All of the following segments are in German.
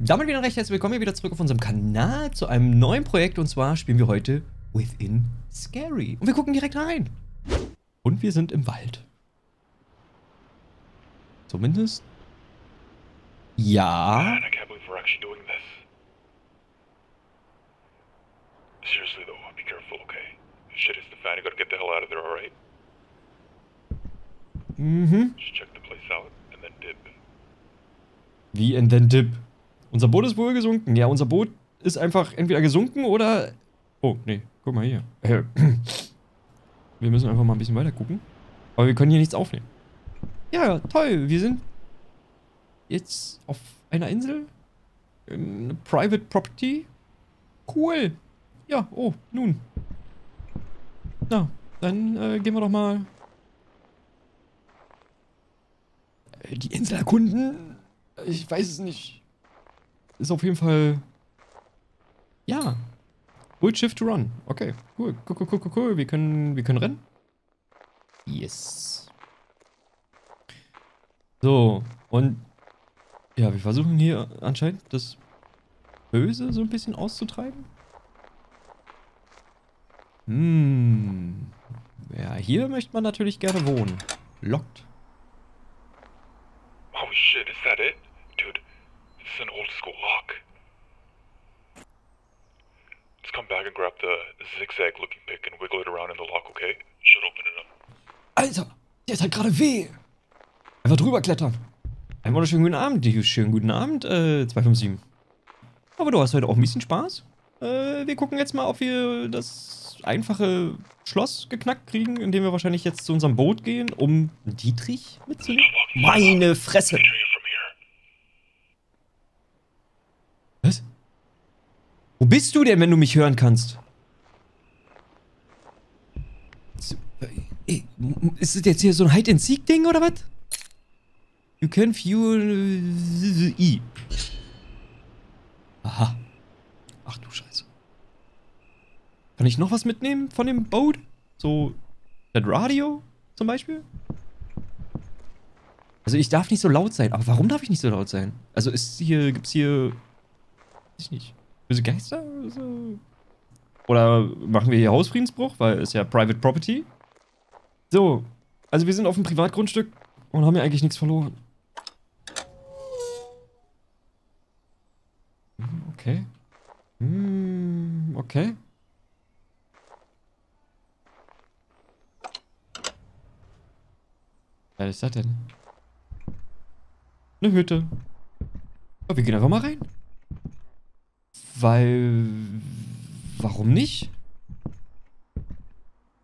Damit wieder recht herzlich willkommen hier wieder zurück auf unserem Kanal zu einem neuen Projekt und zwar spielen wir heute Within Scary. Und wir gucken direkt rein. Und wir sind im Wald. Zumindest. Ja. Man, I can't believe we're actually doing this. Seriously though, be careful, okay? Shit is the fan, you gotta get the hell out of there, alright? Mhm. Just check the place out and then dip. Wie in den Dip. Unser Boot ist wohl gesunken. Ja, unser Boot ist einfach entweder gesunken oder. Oh, nee, guck mal hier. Äh, Wir müssen einfach mal ein bisschen weiter gucken. Aber wir können hier nichts aufnehmen. Ja, toll. Wir sind jetzt auf einer Insel. Eine Private Property. Cool. Ja, oh, nun. Na, dann äh, gehen wir doch mal äh, die Insel erkunden. Ich weiß es nicht. Ist auf jeden Fall. Ja. Hold Shift to Run. Okay, cool. Cool, cool, cool, cool. Wir können, wir können rennen. Yes. So, und ja, wir versuchen hier anscheinend das Böse so ein bisschen auszutreiben. Hm. Ja, hier möchte man natürlich gerne wohnen. Lockt. Oh shit, is that it? Dude, this is an old school lock. Let's come back and grab the zigzag looking pick and wiggle it around in the lock, okay? Should open it up. Alter, der hat gerade weh. Einfach drüber klettern. Einen wunderschönen guten Abend, die schönen guten Abend, äh, 257. Aber du hast heute auch ein bisschen Spaß. Äh, wir gucken jetzt mal, ob wir das einfache Schloss geknackt kriegen, indem wir wahrscheinlich jetzt zu unserem Boot gehen, um Dietrich mitzunehmen. Meine Fresse! Entering it from here. Was? Wo bist du denn, wenn du mich hören kannst? Äh, äh, Ist das jetzt hier so ein Hide-and-Seek-Ding oder was? You can fuel E. Aha. Ach du Scheiße. Kann ich noch was mitnehmen von dem Boot? So, das Radio zum Beispiel? Also ich darf nicht so laut sein. Aber warum darf ich nicht so laut sein? Also ist hier, gibt's hier, weiß ich nicht, böse Geister oder machen wir hier Hausfriedensbruch, weil es ja Private Property. So, also wir sind auf dem Privatgrundstück und haben ja eigentlich nichts verloren. Hm, Okay. Hm, okay. Was ist das denn? Eine Hütte. Aber wir gehen einfach mal rein. Weil. Warum nicht?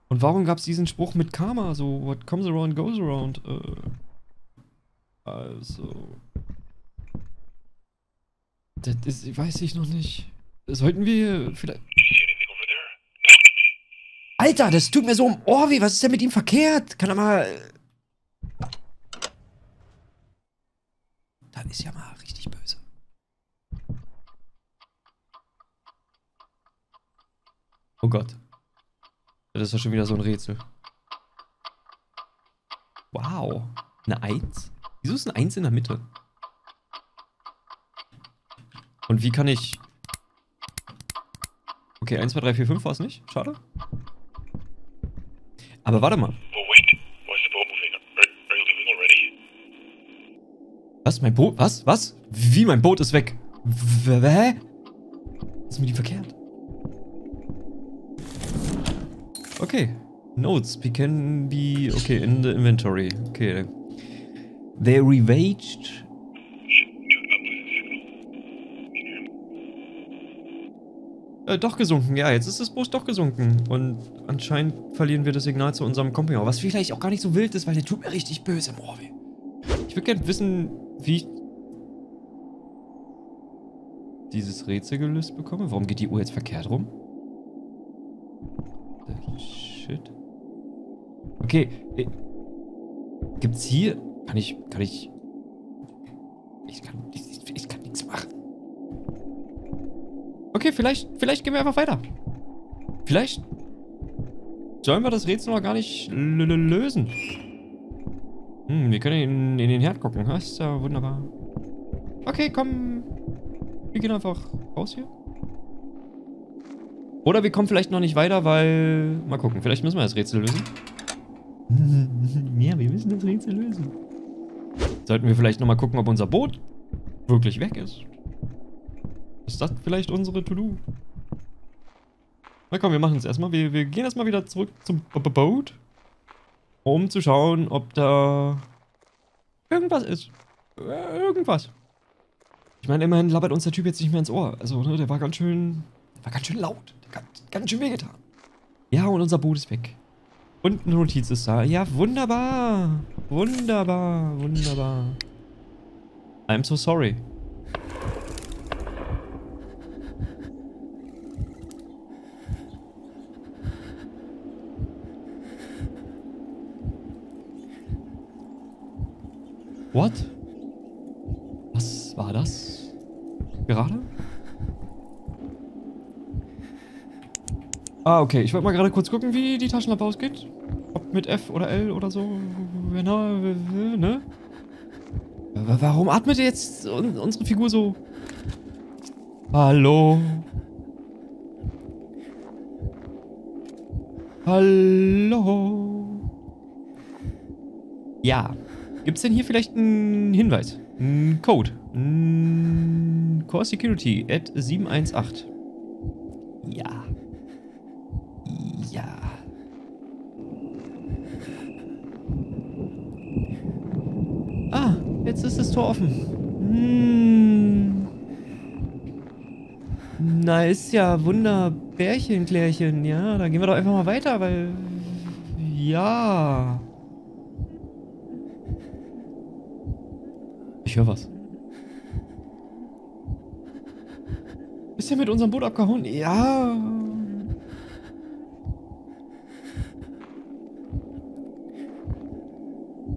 Und warum gab es diesen Spruch mit Karma? So, what comes around goes around. Äh, also. Das ist, weiß ich noch nicht. Sollten wir vielleicht. Alter, das tut mir so im Ohr weh. Was ist denn mit ihm verkehrt? Kann er mal. Das ist ja mal richtig böse. Oh Gott. Das ist ja schon wieder so ein Rätsel. Wow. Eine Eins? Wieso ist eine Eins in der Mitte? Und wie kann ich. Okay, 1, 2, 3, 4, 5 war es nicht. Schade. Aber warte mal. Was? Mein Boot? Was? Was? Wie mein Boot ist weg? Hä? Was ist mit ihm verkehrt? Okay. Notes can be. Okay, in the inventory. Okay. They ravaged. Äh, doch gesunken. Ja, jetzt ist das Boot doch gesunken. Und anscheinend verlieren wir das Signal zu unserem Kompagnon. Was vielleicht auch gar nicht so wild ist, weil der tut mir richtig böse weh. Ich würde gerne wissen, wie ich dieses Rätsel gelöst bekomme. Warum geht die Uhr jetzt verkehrt rum? Shit. Okay. äh, Gibt's hier... Kann ich... Kann ich... Ich kann... Ich, ich kann nichts machen. Okay, vielleicht... Vielleicht gehen wir einfach weiter. Vielleicht... Sollen wir das Rätsel noch gar nicht lösen? Hm, wir können in, in den Herd gucken. Das ist ja wunderbar. Okay, komm. Wir gehen einfach raus hier. Oder wir kommen vielleicht noch nicht weiter, weil... Mal gucken, vielleicht müssen wir das Rätsel lösen. ja, wir müssen das Rätsel lösen. Sollten wir vielleicht nochmal gucken, ob unser Boot wirklich weg ist. Ist das vielleicht unsere To-Do? Na komm, wir machen es erstmal. Wir, wir gehen erstmal wieder zurück zum B -B Boot. Um zu schauen, ob da irgendwas ist. Äh, irgendwas. Ich meine, immerhin labert uns der Typ jetzt nicht mehr ins Ohr. Also, ne, der war ganz schön. Der war ganz schön laut. Hat ganz schön wehgetan. Ja, und unser Boot ist weg. Und eine Notiz ist da. Ja, wunderbar. Wunderbar. Wunderbar. I'm so sorry. What? Was war das? Gerade? Ah, okay. Ich wollte mal gerade kurz gucken, wie die Taschenlampe ausgeht. Ob mit F oder L oder so. Genau, ne? Warum atmet jetzt unsere Figur so? Hallo? Hallo? Ja. Gibt es denn hier vielleicht einen Hinweis? Ein Code? Ein Core Security at 718. Ja. Ja. Ah, jetzt ist das Tor offen. Hm. Na, ist ja Wunderbärchen, Klärchen. Ja, dann gehen wir doch einfach mal weiter, weil... Ja... Ich höre was. Ist er mit unserem Boot abgehauen? Ja.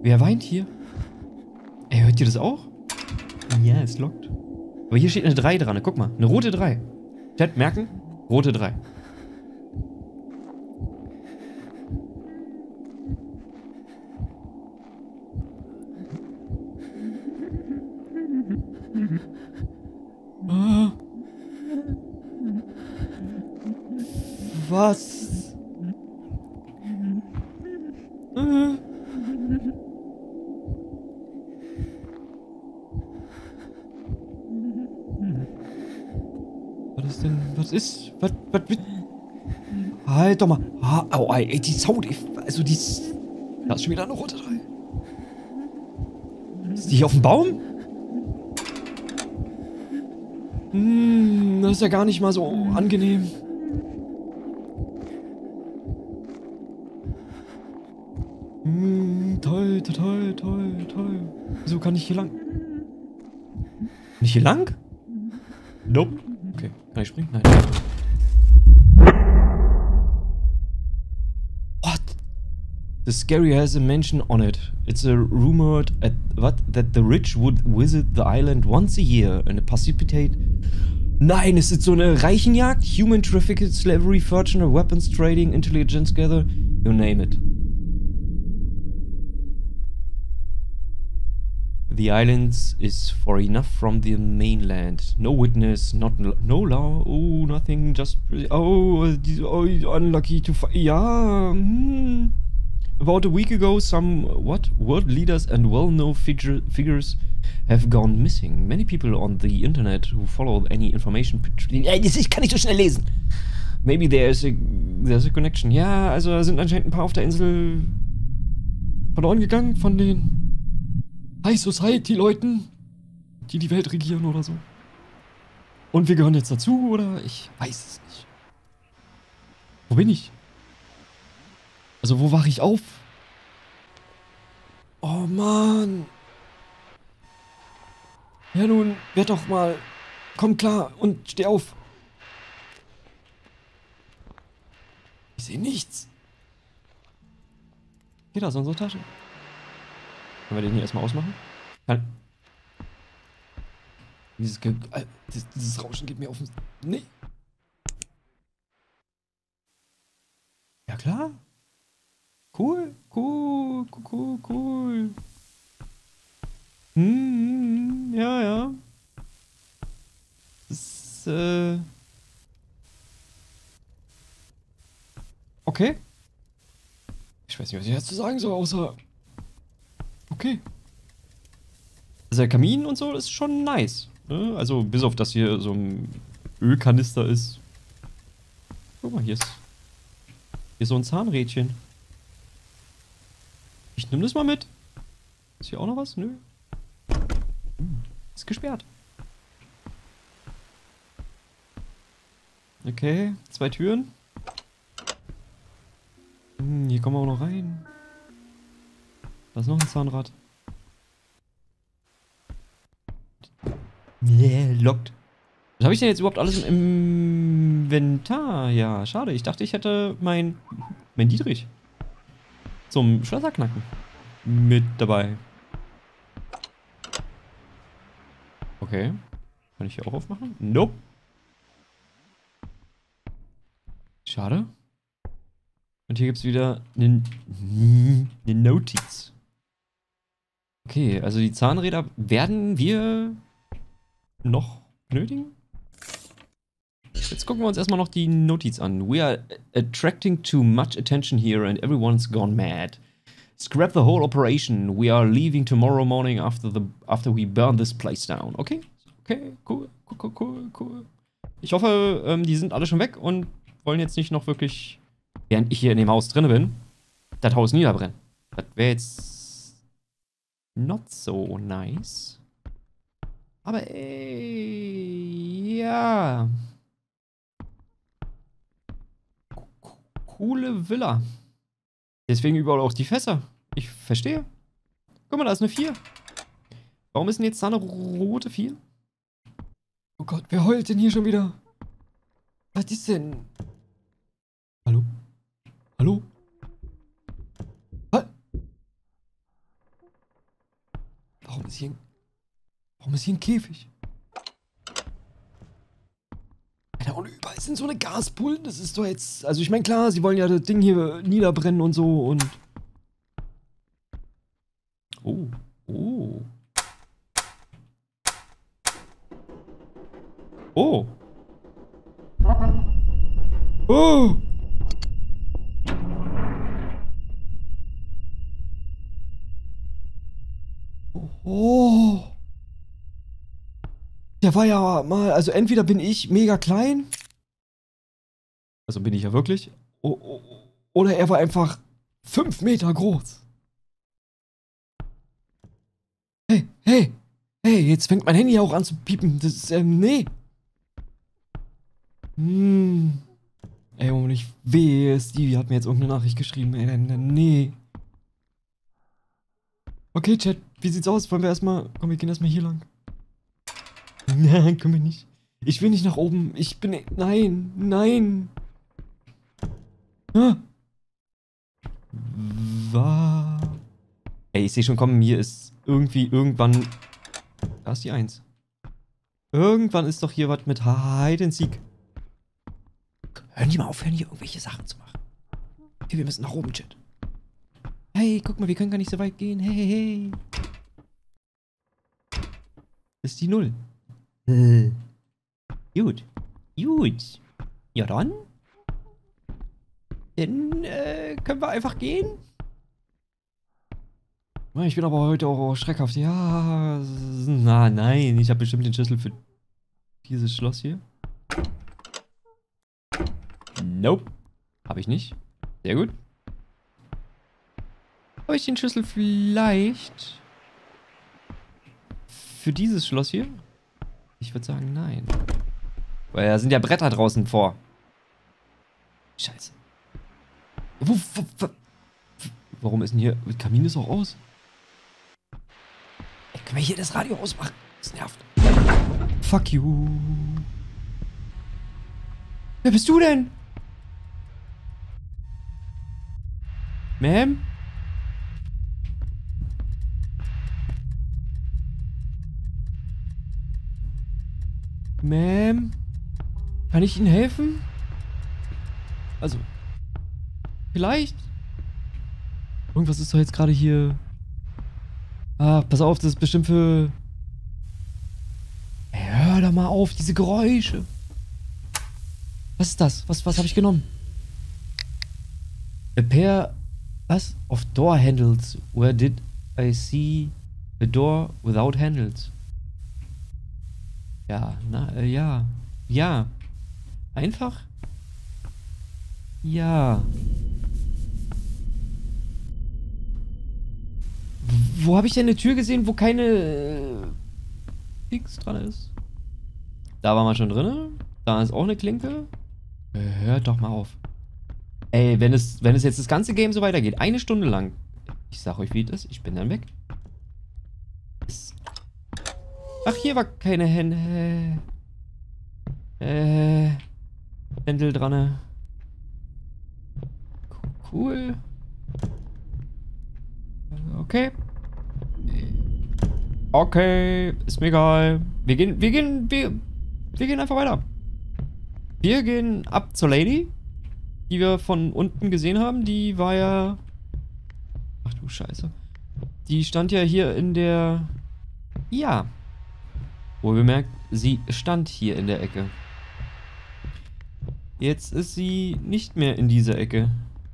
Wer weint hier? Hört ihr das auch? Ja, es lockt. Aber hier steht eine 3 dran. Guck mal, eine rote 3. Chat, merken? Rote 3. Was ist denn? Was ist? Was? Was? was? Halt doch mal. Ah, au, ey, die Sound. Also die. Da ist schon wieder eine rote 3. Ist die hier auf dem Baum? Hm, das ist ja gar nicht mal so angenehm. Hm, toll, toll, toll, toll. Wieso kann ich hier lang? Nicht hier lang? Nope. Kann ich springen? Nein. What? The scary has a mention on it. It's a rumored at what that the rich would visit the island once a year and a precipitate. Nein, es ist so eine Reichenjagd, human trafficking, slavery, fortune, weapons trading, intelligence gather, you name it. The islands is far enough from the mainland. No witness, not no law, oh nothing, just oh, oh unlucky to find. Yeah. Hmm. About a week ago, some what world leaders and well-known figure, figures have gone missing. Many people on the internet who follow any information. Ich kann nicht so schnell lesen. Maybe there's a there's a connection. Ja, also sind anscheinend ein paar auf der Insel verloren gegangen von den High Society Leuten, die die Welt regieren oder so. Und wir gehören jetzt dazu oder ich weiß es nicht. Wo bin ich? Also wo wache ich auf? Oh Mann. Ja nun, werd doch mal. Komm klar und steh auf. Ich sehe nichts. Hier, da ist unsere Tasche. Können wir den hier erstmal ausmachen? Kann dieses, Ge äh, dieses, dieses Rauschen geht mir auf den... Nee. Ja klar. Cool, cool, cool, cool, cool. Hm, ja, ja. Das äh... Okay. Ich weiß nicht, was ich dazu sagen soll, außer... Okay. Also der Kamin und so ist schon nice. Ne? Also bis auf das hier so ein Ölkanister ist. Guck mal, hier ist, hier ist so ein Zahnrädchen. Ich nehme das mal mit. Ist hier auch noch was? Nö. Hm, ist gesperrt. Okay, zwei Türen. Hm, hier kommen wir auch noch rein. Da ist noch ein Zahnrad. Yeah, lockt. Was habe ich denn jetzt überhaupt alles im Inventar? Ja, schade. Ich dachte, ich hätte mein, mein Dietrich zum Schlösserknacken mit dabei. Okay. Kann ich hier auch aufmachen? Nope. Schade. Und hier gibt es wieder eine, eine Notiz. Okay, also die Zahnräder werden wir noch benötigen? Jetzt gucken wir uns erstmal noch die Notiz an. We are attracting too much attention here and everyone's gone mad. Scrap the whole operation. We are leaving tomorrow morning after the after we burn this place down. Okay? Okay, cool, cool, cool, cool. Ich hoffe, ähm, die sind alle schon weg und wollen jetzt nicht noch wirklich, während ich hier in dem Haus drin bin, das Haus niederbrennen. Das wäre jetzt not so nice. Aber ey, ja. Coole Villa. Deswegen überall auch die Fässer. Ich verstehe. Guck mal, da ist eine 4. Warum ist denn jetzt da eine rote 4? Oh Gott, wer heult denn hier schon wieder? Was ist denn? Hallo? Hallo? Ist hier ein Warum ist hier ein Käfig? Alter, und überall sind so eine Gaspullen. Das ist doch jetzt. Also, ich meine, klar, sie wollen ja das Ding hier niederbrennen und so und. Oh. Oh. Oh. Oh. Oh. Der war ja mal, also entweder bin ich mega klein, also bin ich ja wirklich, oder er war einfach fünf Meter groß. Hey, hey, hey, jetzt fängt mein Handy auch an zu piepen. Das ist, ähm, nee. Hm. Ey, und ich wehe, Stevie hat mir jetzt irgendeine Nachricht geschrieben. Ey, nee. Okay, Chat, wie sieht's aus? Wollen wir erstmal, komm, wir gehen erstmal hier lang. Nein, können wir nicht. Ich will nicht nach oben. Ich bin. Nein, nein. Ah. War. Ey, ich sehe schon kommen, hier ist irgendwie irgendwann. Da ist die Eins. Irgendwann ist doch hier was mit Hide and Seek. Hören die mal aufhören, hier irgendwelche Sachen zu machen. Okay, wir müssen nach oben, Chat. Hey, guck mal, wir können gar nicht so weit gehen. Hey, hey, hey. Ist die Null. Äh. Gut. Gut. Ja dann. Dann äh, können wir einfach gehen. Ich bin aber heute auch schreckhaft. Ja, na nein, ich habe bestimmt den Schlüssel für dieses Schloss hier. Nope. Habe ich nicht. Sehr gut. Habe ich den Schlüssel vielleicht für dieses Schloss hier? Ich würde sagen, nein. Weil da sind ja Bretter draußen vor. Scheiße. Wo, wo, wo, warum ist denn hier... Kamin ist auch aus. Ey, können wir hier das Radio ausmachen? Das nervt. Fuck you. Wer bist du denn? Ma'am? Ma'am? Kann ich Ihnen helfen? Also, vielleicht? Irgendwas ist doch jetzt gerade hier... Ah, pass auf, das ist bestimmt für... Ey, hör doch mal auf, diese Geräusche. Was ist das? Was, was habe ich genommen? A pair, was? Of door handles. Where did I see a door without handles? Ja, na, äh, ja. Ja. Einfach? Ja. Wo habe ich denn eine Tür gesehen, wo keine äh, X dran ist? Da waren wir schon drin. Da ist auch eine Klinke. Äh, hört doch mal auf. Ey, wenn es, wenn es jetzt das ganze Game so weitergeht, eine Stunde lang, ich sag euch, wie das ist, ich bin dann weg. Ach, hier war keine Hände. Äh, Händel dran. Cool. Okay. Okay, ist mir egal. Wir gehen, wir gehen, wir, wir gehen einfach weiter. Wir gehen ab zur Lady, die wir von unten gesehen haben. Die war ja... Ach du Scheiße. Die stand ja hier in der... Ja. Wohl bemerkt, sie stand hier in der Ecke. Jetzt ist sie nicht mehr in dieser Ecke.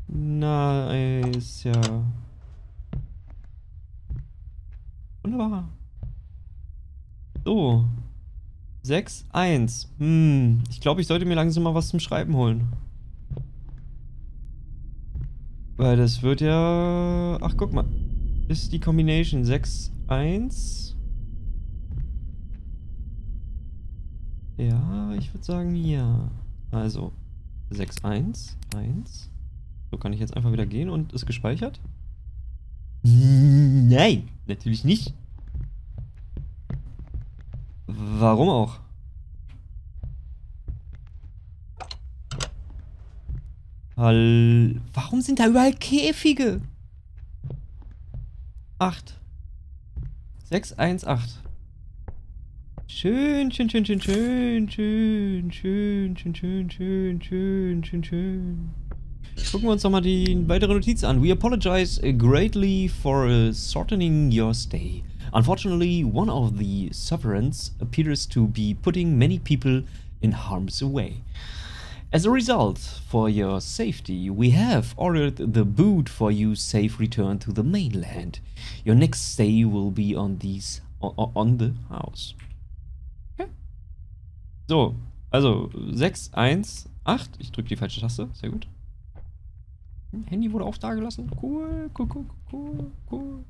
Nice, ja. Wunderbar. So. 6, 1. Hm. Ich glaube, ich sollte mir langsam mal was zum Schreiben holen. Weil das wird ja... Ach, guck mal. Ist die Combination 6, 1. Ja, ich würde sagen ja. Also 6, 1, 1. So kann ich jetzt einfach wieder gehen und ist gespeichert? Nein, natürlich nicht. Warum auch? Hall Warum sind da überall Käfige? 8. 6, 1, 8. Schön, schön, schön, schön, schön, schön, schön, schön, schön, schön, schön, schön, schön. Gucken wir uns doch mal die weitere Notiz an. We apologize greatly for uh, shortening your stay. Unfortunately, one of the sufferants appears to be putting many people in harm's way. As a result, for your safety, we have ordered the boot for you safe return to the mainland. Your next stay will be on these on the house. So, also 6, 1, 8. Ich drücke die falsche Taste. Sehr gut. Handy wurde auch da gelassen. Cool, cool, cool, cool, cool.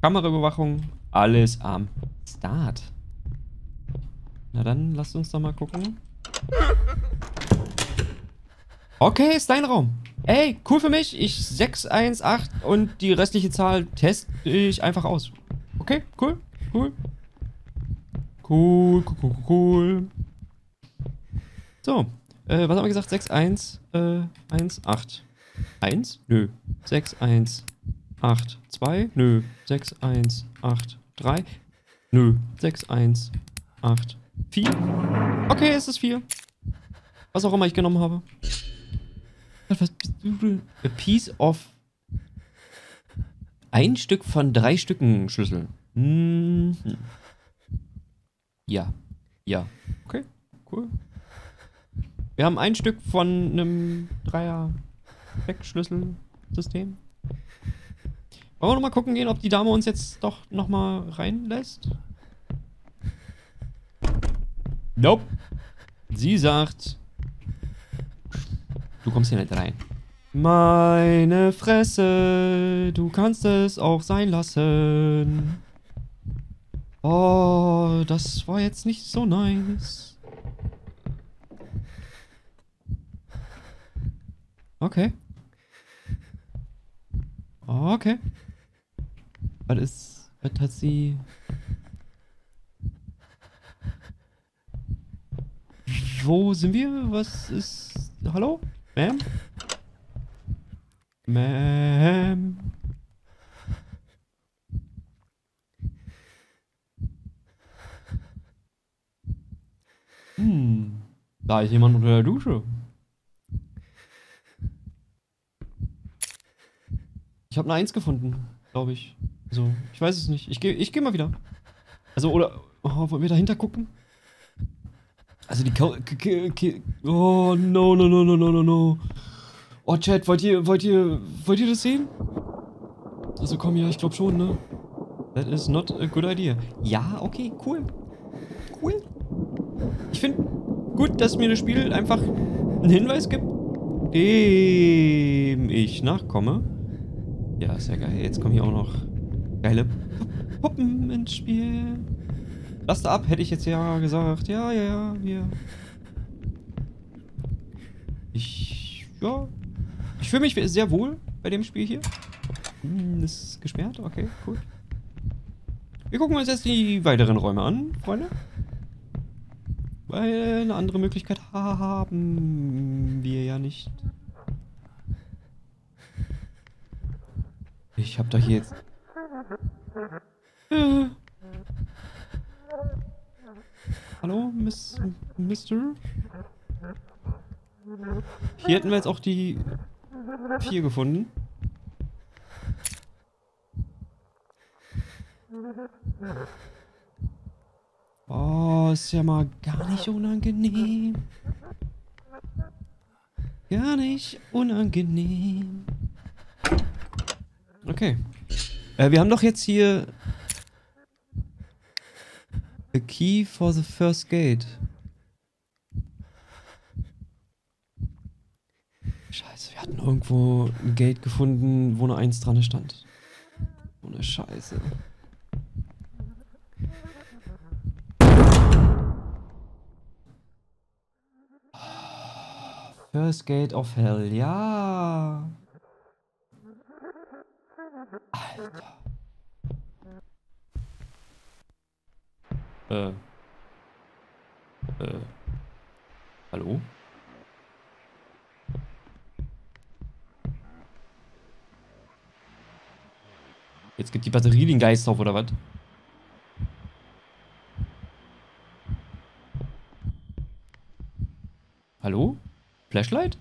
Kameraüberwachung, alles am Start. Na dann, lasst uns doch mal gucken. Okay, ist dein Raum. Ey, cool für mich. Ich 618 und die restliche Zahl teste ich einfach aus. Okay, cool, cool. Cool, cool, cool, cool. So, äh, was haben wir gesagt? 6, 1, äh, 1, 8. 1? Nö. 6, 1, 8, 2? Nö. 6, 1, 8, 3? Nö. 6, 1, 8, 4? Okay, es ist 4. Was auch immer ich genommen habe. Was bist du? A piece of... Ein Stück von drei Stücken Schlüssel. Mhm. Ja. Ja. Okay, cool. Wir haben ein Stück von einem Dreier-Wegschlüsselsystem. Wollen wir nochmal gucken gehen, ob die Dame uns jetzt doch nochmal reinlässt? Nope. Sie sagt, du kommst hier nicht rein. Meine Fresse, du kannst es auch sein lassen. Oh, das war jetzt nicht so nice. Okay. Okay. Was ist. Was hat sie. Wo sind wir? Was ist. Hallo? Ma'am? Ma'am? Hm. Da ist jemand unter der Dusche. Ich habe eine Eins gefunden, glaube ich. So, ich weiß es nicht. Ich gehe ich geh mal wieder. Also, oder oh, wollen wir dahinter gucken? Also die K Oh, no, no, no, no, no, no, no. Oh, Chat, wollt ihr, wollt ihr, wollt ihr das sehen? Also komm, ja, ich glaube schon, ne? That is not a good idea. Ja, okay, cool. Cool. Ich finde gut, dass mir das Spiel einfach einen Hinweis gibt, dem ich nachkomme. Ja, ja geil. Jetzt kommen hier auch noch geile Puppen ins Spiel. Lass da ab, hätte ich jetzt ja gesagt. Ja, ja, ja, wir. Ich. Ja. Ich fühle mich sehr wohl bei dem Spiel hier. Hm, ist gesperrt? Okay, cool. Wir gucken uns jetzt die weiteren Räume an, Freunde. Weil eine andere Möglichkeit haben wir ja nicht. Ich hab da hier jetzt... Äh. Hallo, Miss... Mister? Hier hätten wir jetzt auch die... Vier gefunden. Oh, ist ja mal gar nicht unangenehm. Gar nicht unangenehm. Okay. Äh, wir haben doch jetzt hier... A key for the first gate. Scheiße, wir hatten irgendwo ein Gate gefunden, wo eine 1 dran stand. So eine Scheiße. First Gate of Hell, ja. Alter. Äh. Äh. Hallo? Jetzt gibt die Batterie den Geist auf, oder was? Hallo? Flashlight?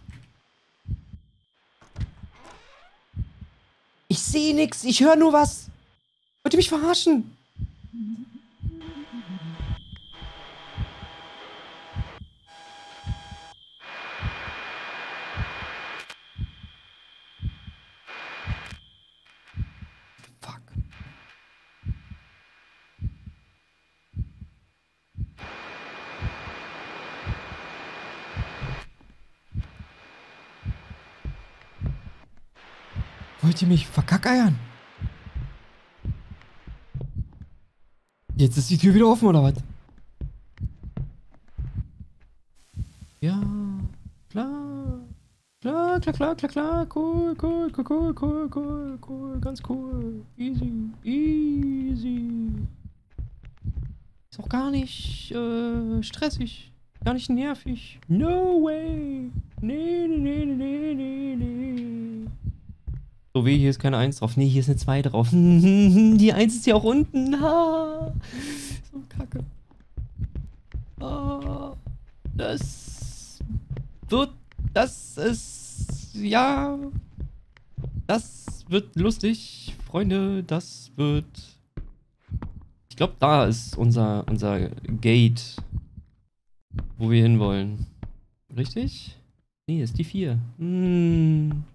Ich sehe nichts, ich höre nur was. Wollt ihr mich verarschen? Fuck. Wollt ihr mich verkackeiern? Jetzt ist die Tür wieder offen, oder was? Ja, klar. Klar, klar, klar, klar, klar. Cool, cool, cool, cool, cool, cool, cool. Ganz cool. Easy, easy. Ist auch gar nicht äh, stressig. Gar nicht nervig. No way. Nee, nee, nee, nee, nee, nee. So weh, hier ist keine 1 drauf. Nee, hier ist eine 2 drauf. Die 1 ist ja auch unten. So kacke. Ah, das wird. Das ist. Ja. Das wird lustig. Freunde, das wird. Ich glaube, da ist unser, unser Gate. Wo wir hinwollen. Richtig? Nee, ist die 4. Hm.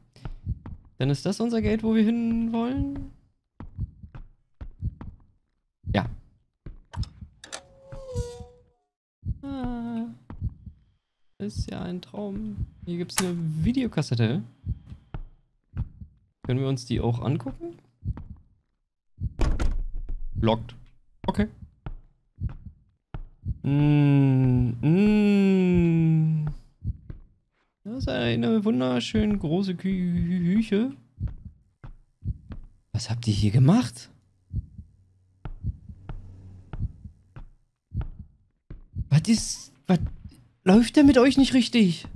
Dann ist das unser Gate, wo wir hin wollen? Ja. Ah, ist ja ein Traum. Hier gibt es eine Videokassette. Können wir uns die auch angucken? Locked. Okay. Mm, mm. Das ist eine wunderschön große Kü Küche. Was habt ihr hier gemacht? Was ist... Was läuft denn mit euch nicht richtig?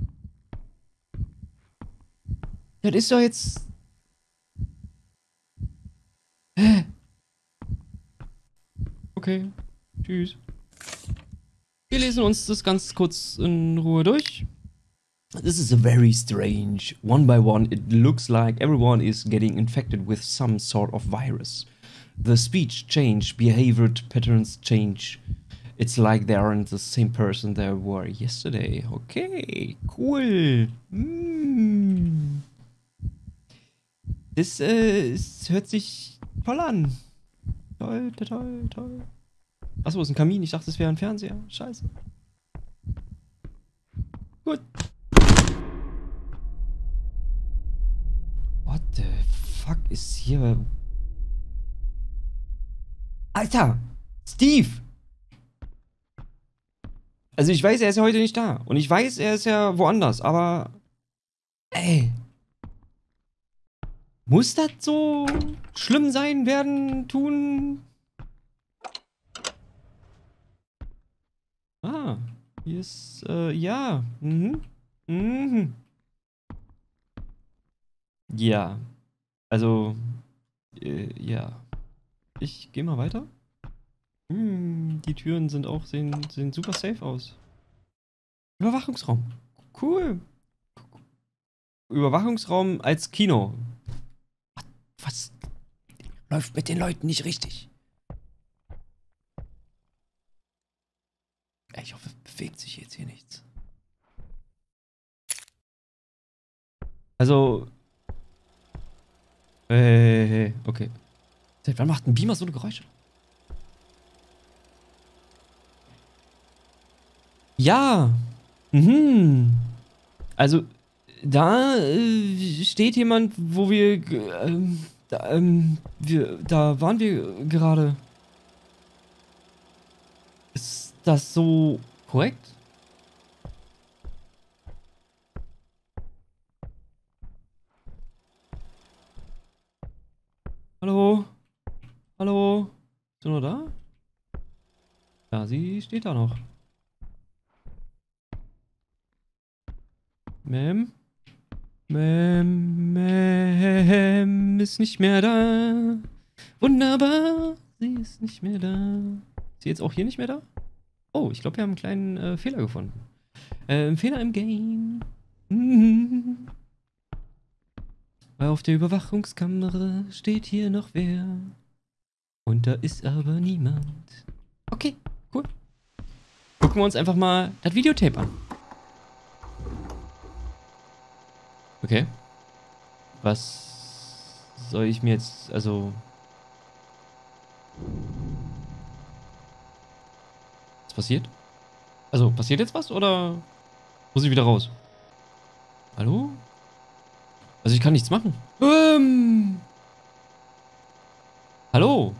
Das ist doch jetzt... Hä? Okay. Tschüss. Wir lesen uns das ganz kurz in Ruhe durch. This is a very strange. One by one, it looks like everyone is getting infected with some sort of virus. The speech change, behavior patterns change. It's like they aren't the same person they were yesterday. Okay, cool. Mm. Das, es hört sich toll an. Toll, toll, toll, toll. Achso, ist ein Kamin. Ich dachte, es wäre ein Fernseher. Scheiße. Gut. Fuck ist hier? Alter! Steve! Also ich weiß, er ist ja heute nicht da. Und ich weiß, er ist ja woanders, aber... Ey. Muss das so schlimm sein, werden, tun? Ah, hier ist, äh, ja. Mhm. Mhm. Ja. Also, äh, ja. Ich gehe mal weiter. Hm, die Türen sind auch, sehen, sehen super safe aus. Überwachungsraum. Cool. Überwachungsraum als Kino. Was läuft mit den Leuten nicht richtig? Ich hoffe, bewegt sich jetzt hier nichts. Also. Äh, okay. Seit wann macht ein Beamer so eine Geräusche? Ja. Mhm. Also, da äh, steht jemand, wo wir, äh, da, ähm, wir, da waren wir gerade. Ist das so korrekt? Hallo? Hallo? Ist du noch da? Ja, sie steht da noch. Ma'am? Ma'am, Ma'am ist nicht mehr da. Wunderbar, sie ist nicht mehr da. Ist sie jetzt auch hier nicht mehr da? Oh, ich glaube, wir haben einen kleinen äh, Fehler gefunden. Äh, Fehler im Game. Mhm. Auf der Überwachungskamera steht hier noch wer. Und da ist aber niemand. Okay, cool. Gucken wir uns einfach mal das Videotape an. Okay. Was soll ich mir jetzt, also... Was passiert? Also, passiert jetzt was oder muss ich wieder raus? Hallo? Also ich kann nichts machen. Ähm. Hallo?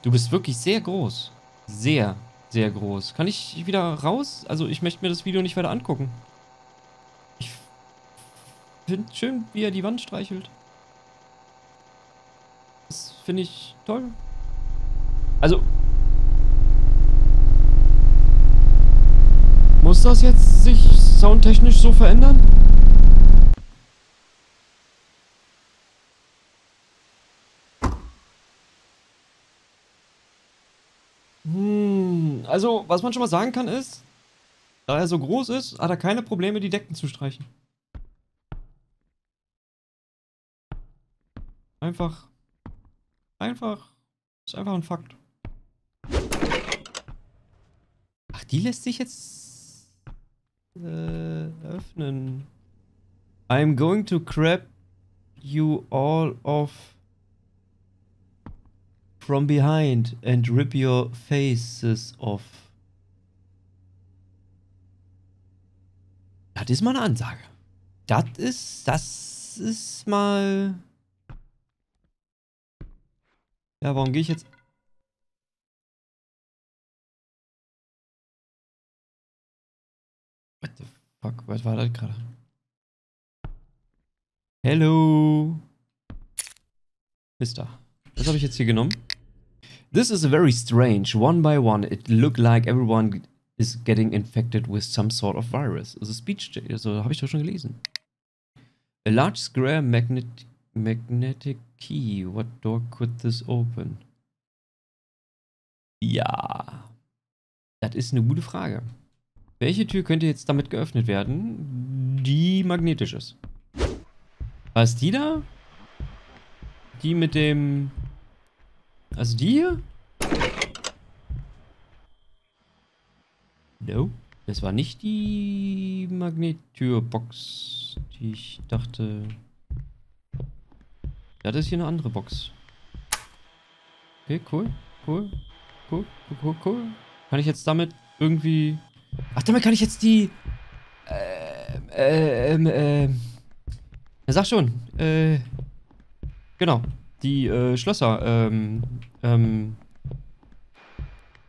Du bist wirklich sehr groß. Sehr, sehr groß. Kann ich wieder raus? Also ich möchte mir das Video nicht weiter angucken. Ich finde schön, wie er die Wand streichelt. Das finde ich toll. Also... Muss das jetzt sich soundtechnisch so verändern? Hm, also, was man schon mal sagen kann ist, da er so groß ist, hat er keine Probleme, die Decken zu streichen. Einfach. Einfach. Ist einfach ein Fakt. Ach, die lässt sich jetzt äh, öffnen. I'm going to grab you all off from behind and rip your faces off. Das ist mal eine Ansage. Das ist, das ist mal... Ja, warum gehe ich jetzt... What the fuck, was war das gerade? Hello. Mister. Was habe ich jetzt hier genommen? This is very strange. One by one, it looked like everyone is getting infected with some sort of virus. Also Speech, also habe ich doch schon gelesen. A large square magnet magnetic key. What door could this open? Ja. Das ist eine gute Frage. Welche Tür könnte jetzt damit geöffnet werden, die magnetisch ist? War es die da? Die mit dem... Also die hier? No. Das war nicht die Magnettürbox, die ich dachte. Ja, das ist hier eine andere Box. Okay, cool. Cool. Cool, cool, cool, cool. Kann ich jetzt damit irgendwie... Ach, damit kann ich jetzt die... Äh, äh, ähm, äh... Ja, sag schon. Äh... Genau. Die, äh, Schlösser, ähm, ähm...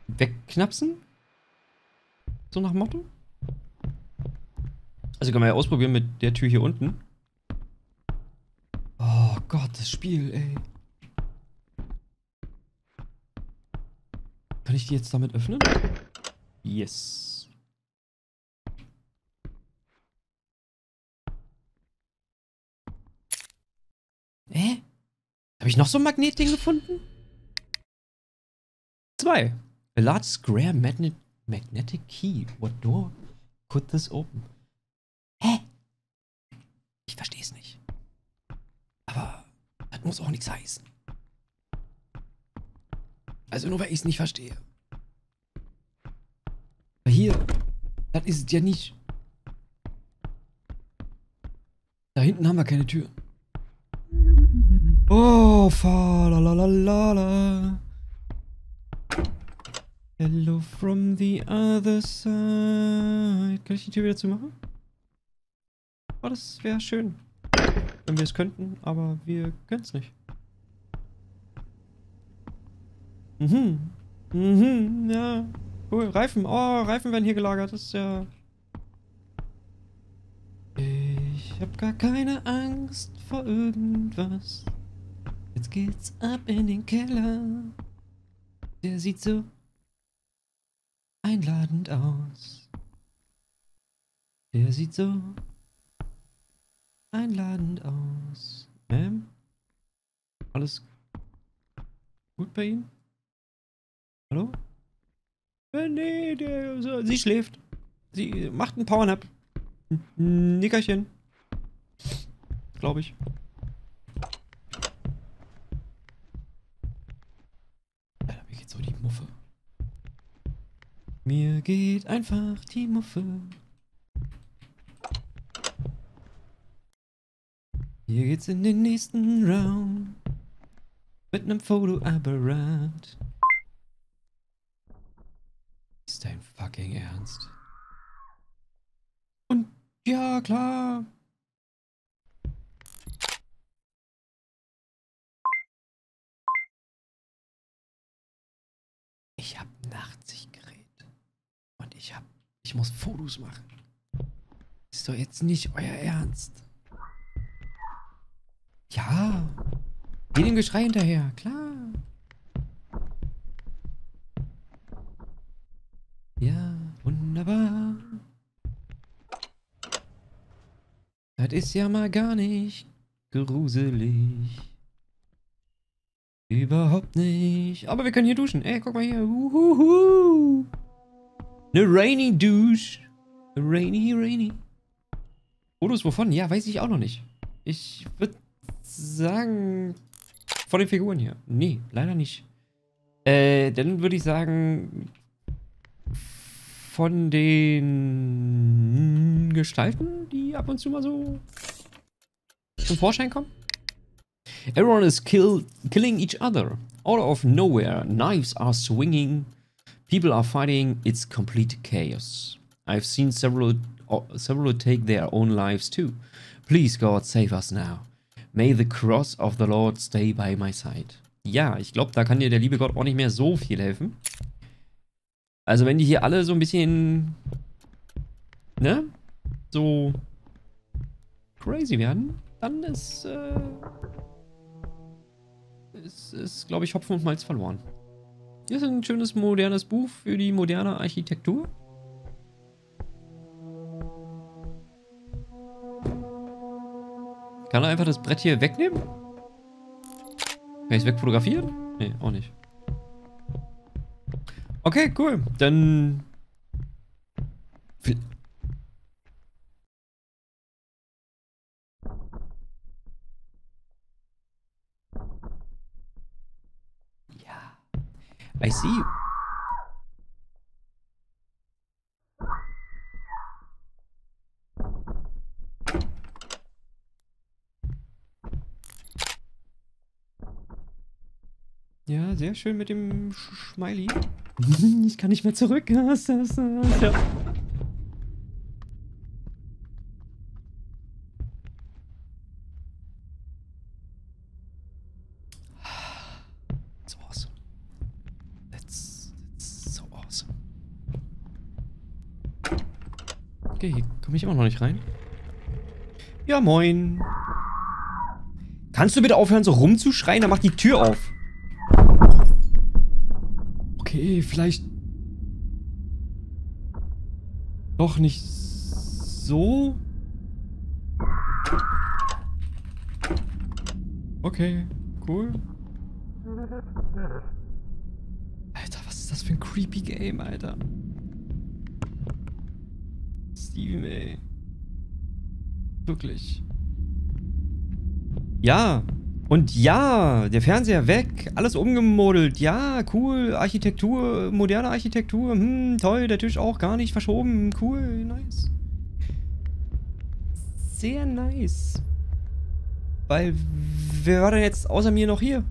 Wegknapsen? So nach Motto? Also kann man ja ausprobieren mit der Tür hier unten. Oh Gott, das Spiel, ey. Kann ich die jetzt damit öffnen? Yes. Hä? Habe ich noch so ein Magnetding gefunden? Zwei. A large square magnet magnetic key. What door could this open? Hä? Ich verstehe es nicht. Aber das muss auch nichts heißen. Also nur weil ich es nicht verstehe. Aber hier, das ist ja nicht. Da hinten haben wir keine Tür. Oh, fa la la la la la. Hello from the other side. Kann ich die Tür wieder zumachen? Oh, das wäre schön. Wenn wir es könnten, aber wir können es nicht. Mhm. Mhm, ja. Cool. Reifen. Oh, Reifen werden hier gelagert. Das ist ja... Ich hab gar keine Angst vor irgendwas. Jetzt geht's ab in den Keller. Der sieht so einladend aus. Der sieht so einladend aus. Ähm? Alles gut bei Ihnen? Hallo? Äh, nee, der, sie schläft. Sie macht einen Powernap. Nickerchen. Glaube ich. Alter, mir geht so die Muffe. Mir geht einfach die Muffe. Hier geht's in den nächsten Round. Mit nem Fotoapparat. Ist dein fucking Ernst? Und ja, klar. Ich hab ein Nachtsichtgerät. Und ich hab. Ich muss Fotos machen. Ist doch jetzt nicht euer Ernst. Ja. Geh dem Geschrei hinterher, klar. Ja, wunderbar. Das ist ja mal gar nicht gruselig. Überhaupt nicht. Aber wir können hier duschen. Ey, guck mal hier. Uhuhu. Eine rainy Douche. Rainy, rainy. Fotos wovon? Ja, weiß ich auch noch nicht. Ich würde sagen... Von den Figuren hier. Nee, leider nicht. Äh, dann würde ich sagen... Von den Gestalten, die ab und zu mal so zum Vorschein kommen. Everyone is kill killing each other. Out of nowhere, knives are swinging, people are fighting, it's complete chaos. I've seen several, uh, several take their own lives too. Please God, save us now. May the cross of the Lord stay by my side. Ja, ich glaube, da kann dir der liebe Gott auch nicht mehr so viel helfen. Also wenn die hier alle so ein bisschen, ne, so crazy werden, dann ist, äh, ist, ist glaube ich, Hopfen und Malz verloren. Hier ist ein schönes modernes Buch für die moderne Architektur. Kann er einfach das Brett hier wegnehmen? Kann ich es wegfotografieren? Nee, auch nicht. Okay, cool. Dann... I see you. Ja, sehr schön mit dem Sch Schmeili. Ich kann nicht mehr zurück. Ja. Immer noch nicht rein. Ja, moin. Kannst du bitte aufhören, so rumzuschreien? Dann mach die Tür auf. Okay, vielleicht... Doch nicht so? Okay, cool. Alter, was ist das für ein creepy Game, Alter? Steven, ey. Wirklich. Ja. Und ja, der Fernseher weg, alles umgemodelt. Ja, cool, Architektur, moderne Architektur. Hm, toll, der Tisch auch gar nicht verschoben. Cool, nice. Sehr nice. Weil, wer war denn jetzt außer mir noch hier?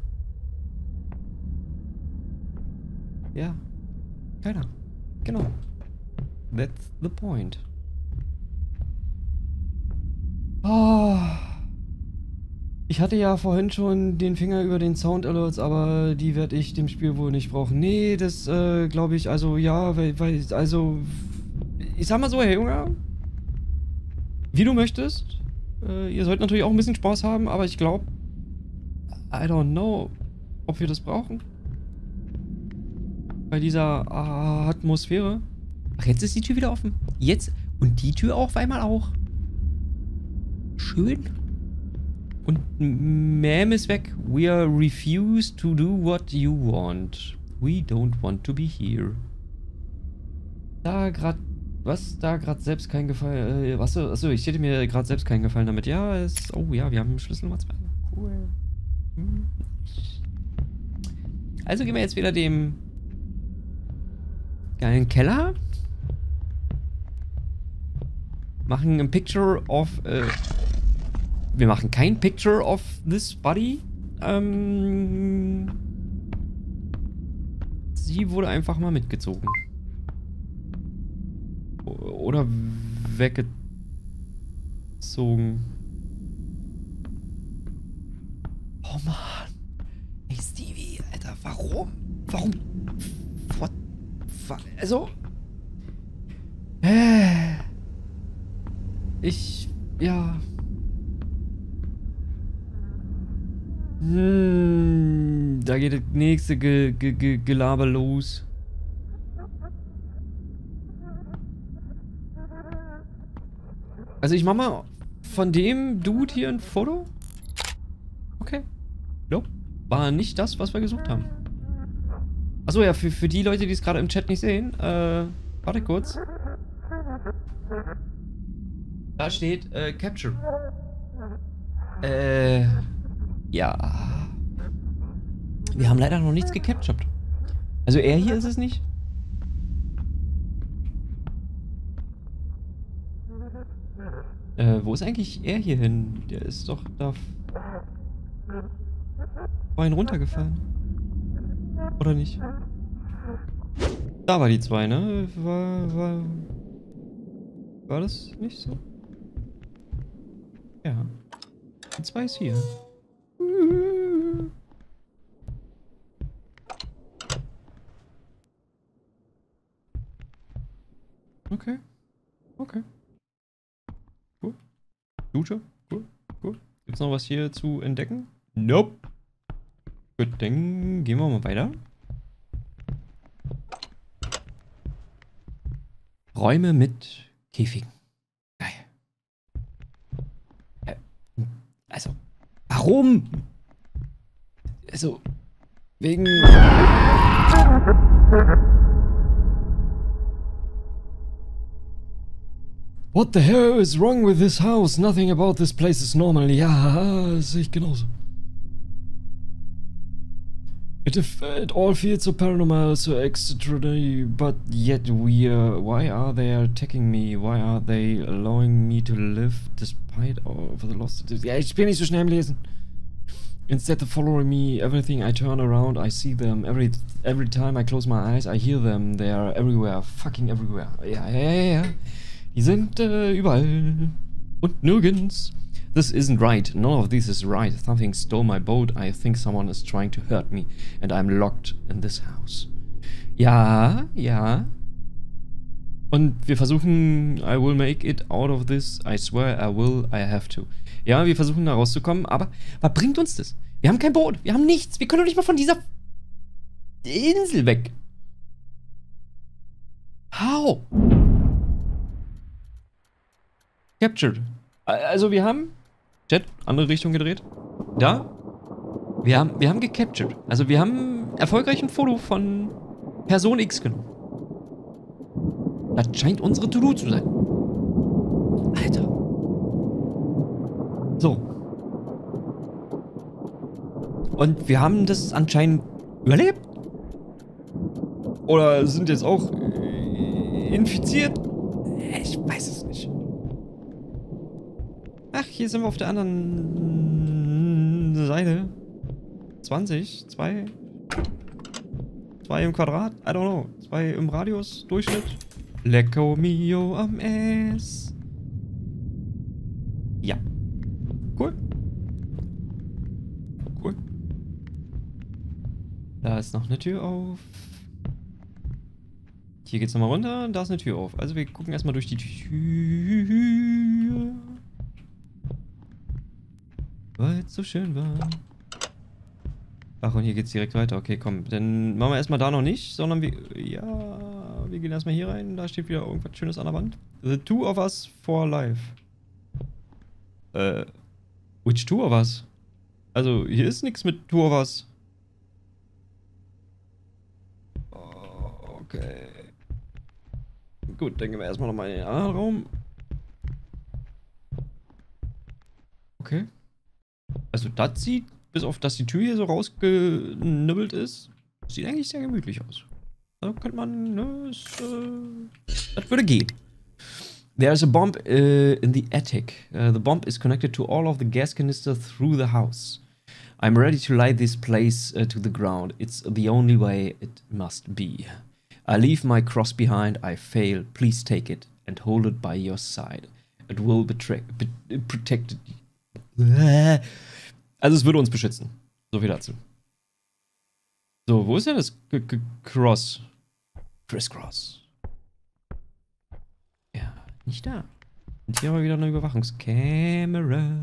Ja, keiner. Genau. That's the point. Oh. Ich hatte ja vorhin schon den Finger über den Sound Alerts, aber die werde ich dem Spiel wohl nicht brauchen. Nee, das äh, glaube ich, also ja, weil, weil, also, ich sag mal so, Herr Junge, wie du möchtest. Äh, ihr sollt natürlich auch ein bisschen Spaß haben, aber ich glaube, I don't know, ob wir das brauchen. Bei dieser Atmosphäre. Ach, jetzt ist die Tür wieder offen. Jetzt. Und die Tür auch auf einmal auch. Schön. Und Ma'am ist weg. We are refused to do what you want. We don't want to be here. Da grad... Was? Da gerade selbst kein Gefallen... Äh, was? Achso, ich hätte mir gerade selbst keinen Gefallen damit. Ja, es... Oh ja, wir haben Schlüssel Nummer 2. Cool. Hm. Also gehen wir jetzt wieder dem... geilen Keller. Machen ein Picture of... Äh, wir machen kein Picture of this body. Ähm, sie wurde einfach mal mitgezogen. Oder weggezogen. Oh Mann. Hey Stevie, Alter, warum? Warum? What? Also. Äh. Ich. Ja. Hm, da geht das nächste Ge Ge Ge Gelaber los. Also ich mach mal von dem Dude hier ein Foto. Okay. Nope. War nicht das, was wir gesucht haben. Achso, ja, für, für die Leute, die es gerade im Chat nicht sehen. Äh, warte kurz. Da steht, äh, Capture. Äh... Ja. Wir haben leider noch nichts gecaptured. Also er hier ist es nicht. Äh, wo ist eigentlich er hier hin? Der ist doch da vorhin runtergefallen. Oder nicht? Da war die zwei, ne? War, war, war das nicht so? Ja. Die zwei ist hier. Okay. Okay. Cool. Dusche. Cool. Cool. Gibt's noch was hier zu entdecken? Nope. Gut, dann gehen wir mal weiter. Räume mit Käfigen. Geil. Äh, also, warum? Also, wegen... What the hell is wrong with this house? Nothing about this place is normal. Ja, sehe ich genauso. It, it all feels so paranormal, so extraordinary, but yet weird. Uh, why are they attacking me? Why are they allowing me to live despite all of the lost... Ja, ich bin nicht so schnell Lesen. Instead of following me, everything I turn around, I see them. Every every time I close my eyes, I hear them. They are everywhere, fucking everywhere. Ja, ja, ja, ja. Die sind äh, überall und nirgends. This isn't right. None of this is right. Something stole my boat. I think someone is trying to hurt me. And I'm locked in this house. Ja, ja. Und wir versuchen, I will make it out of this. I swear I will, I have to. Ja, wir versuchen da rauszukommen, aber was bringt uns das? Wir haben kein Boot, wir haben nichts. Wir können doch nicht mal von dieser Insel weg. How? Captured. Also wir haben... Chat, andere Richtung gedreht. Da. Wir haben, wir haben gecaptured. Also wir haben erfolgreich ein Foto von Person X genommen. Das scheint unsere To-Do zu sein. Alter. So. Und wir haben das anscheinend überlebt? Oder sind jetzt auch äh, infiziert? Ich weiß es hier sind wir auf der anderen Seite. 20, 2, 2 im Quadrat, I don't know. 2 im Radius, Durchschnitt. Lecco mio am S. Ja. Cool. Cool. Da ist noch eine Tür auf. Hier geht's nochmal runter, da ist eine Tür auf. Also wir gucken erstmal durch die Tür. Weil es so schön war. Ach, und hier geht's direkt weiter. Okay, komm. Dann machen wir erstmal da noch nicht, sondern wir. Ja, wir gehen erstmal hier rein. Da steht wieder irgendwas Schönes an der Wand. The two of us for life. Äh. Which two of us? Also, hier ist nichts mit two of us. Oh, okay. Gut, dann gehen wir erstmal nochmal in den anderen Raum. Okay. Also, das sieht bis auf dass die Tür hier so rausgenibbelt ist, sieht eigentlich sehr gemütlich aus. Da könnte man, ne, ist, äh, das würde gehen. There's a bomb uh, in the attic. Uh, the bomb is connected to all of the gas canister through the house. I'm ready to light this place uh, to the ground. It's the only way it must be. I leave my cross behind. I fail. Please take it and hold it by your side. It will be, protected. Also es würde uns beschützen. So viel dazu. So, wo ist denn das K -K Cross? Crisscross. Ja, nicht da. Und hier haben wir wieder eine Überwachungskamera.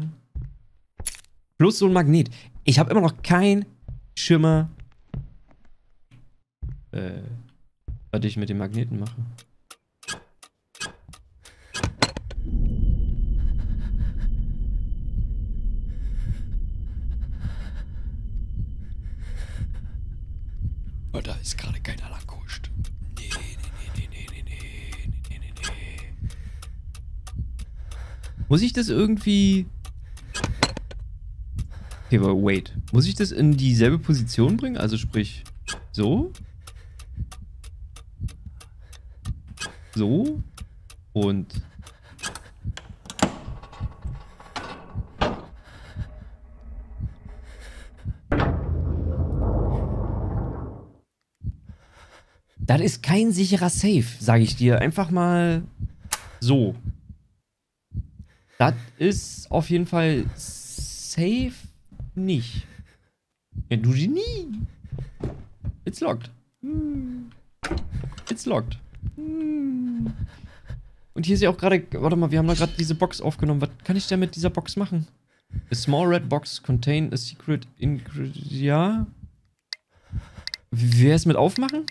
Plus so ein Magnet. Ich habe immer noch kein Schimmer, äh, was ich mit dem Magneten mache. Muss ich das irgendwie... Okay, aber wait. Muss ich das in dieselbe Position bringen? Also sprich, so? So? Und... Das ist kein sicherer Safe, sage ich dir. Einfach mal so. Das ist auf jeden Fall safe nicht. Ja, du Genie. It's locked. It's locked. Und hier ist ja auch gerade, warte mal, wir haben da gerade diese Box aufgenommen. Was kann ich denn mit dieser Box machen? A small red box contain a secret ingredient. Ja. Wäre es mit aufmachen?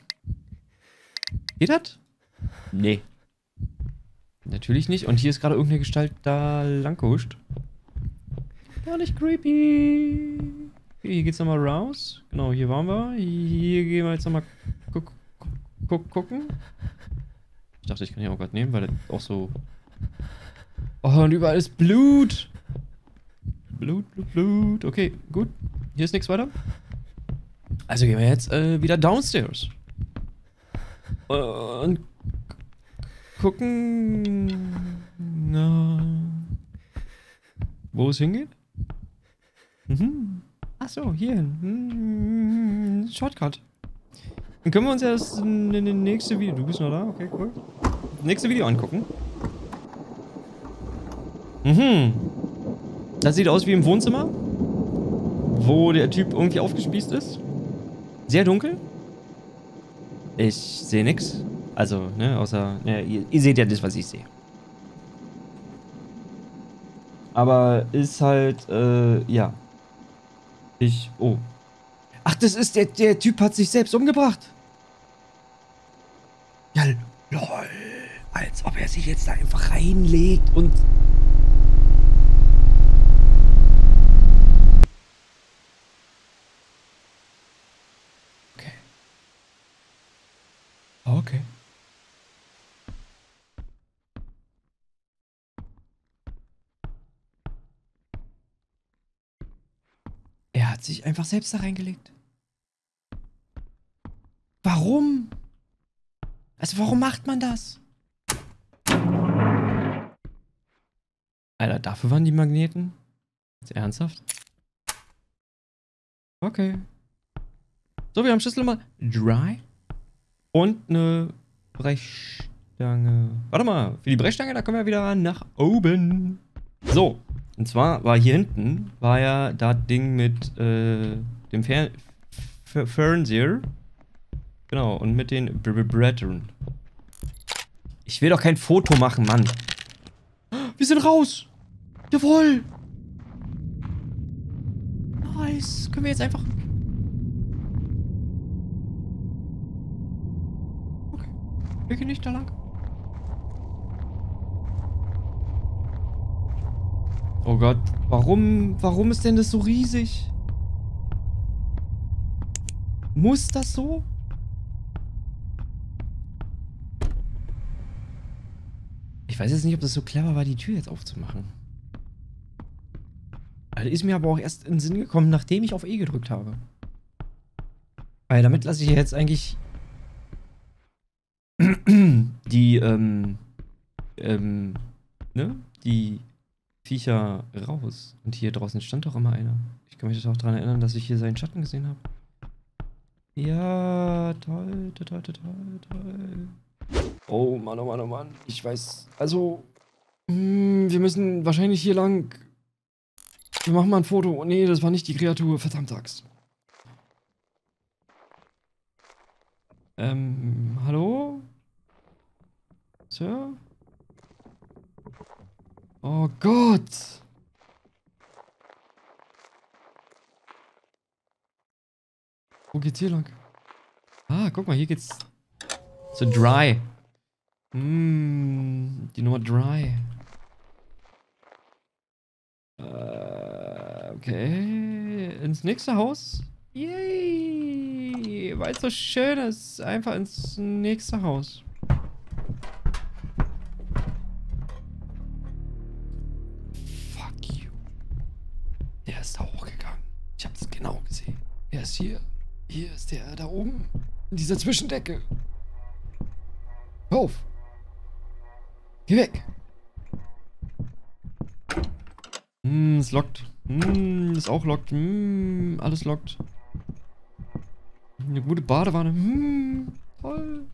Geht das? Nee. Natürlich nicht. Und hier ist gerade irgendeine Gestalt da lang gehuscht. War nicht creepy. Okay, hier geht's nochmal raus. Genau, hier waren wir. Hier gehen wir jetzt nochmal gu gu gucken. Ich dachte, ich kann hier auch gerade nehmen, weil das auch so... Oh, und überall ist Blut. Blut, Blut, Blut. Okay, gut. Hier ist nichts weiter. Also gehen wir jetzt äh, wieder downstairs. Und gucken, na, wo es hingeht. Mhm. Ach so, hier. Hm, Shortcut. Dann können wir uns ja das nächste Video. Du bist noch da? Okay, cool. Nächste Video angucken. Mhm. Das sieht aus wie im Wohnzimmer. Wo der Typ irgendwie aufgespießt ist. Sehr dunkel. Ich sehe nix. Also, ne, außer. Ne, ihr, ihr seht ja das, was ich sehe. Aber ist halt, äh, ja. Ich. Oh. Ach, das ist der, der Typ hat sich selbst umgebracht. Ja, lol. Als ob er sich jetzt da einfach reinlegt und. Okay. Okay. Er hat sich einfach selbst da reingelegt. Warum? Also warum macht man das? Alter, dafür waren die Magneten? Jetzt ernsthaft? Okay. So, wir haben Schlüsselnummer 3 und eine Brechstange. Warte mal, für die Brechstange, da können wir wieder nach oben. So, und zwar war hier hinten, war ja das Ding mit äh, dem Fer Fer Fernseher. Genau, und mit den Br Br Brettern. Ich will doch kein Foto machen, Mann. Wir sind raus. Jawohl. Nice. Können wir jetzt einfach... Okay. Wir gehen nicht da lang. Oh Gott, warum, warum ist denn das so riesig? Muss das so? Ich weiß jetzt nicht, ob das so clever war, die Tür jetzt aufzumachen. Also ist mir aber auch erst in den Sinn gekommen, nachdem ich auf E gedrückt habe. Weil damit lasse ich jetzt eigentlich die, ähm, ähm, ne? Die Viecher raus. Und hier draußen stand doch immer einer. Ich kann mich auch daran erinnern, dass ich hier seinen Schatten gesehen habe. Ja, toll, toll, toll, toll, toll. Oh Mann, oh Mann, oh Mann. Ich weiß, also, hm, wir müssen wahrscheinlich hier lang. Wir machen mal ein Foto. Oh, nee, das war nicht die Kreatur. Verdammt Axt. Ähm, hallo? Sir? Oh Gott. Wo geht's hier lang? Ah, guck mal, hier geht's zu Dry. Hm, die Nummer Dry. Äh, okay. Ins nächste Haus? Yay! Weil es so schön ist. Einfach ins nächste Haus. Hier. Hier ist der da oben. In dieser Zwischendecke. Hör auf. Geh weg. Hm, ist lockt. Hm, ist auch lockt. Hm, alles lockt. Eine gute Badewanne. Hm, toll.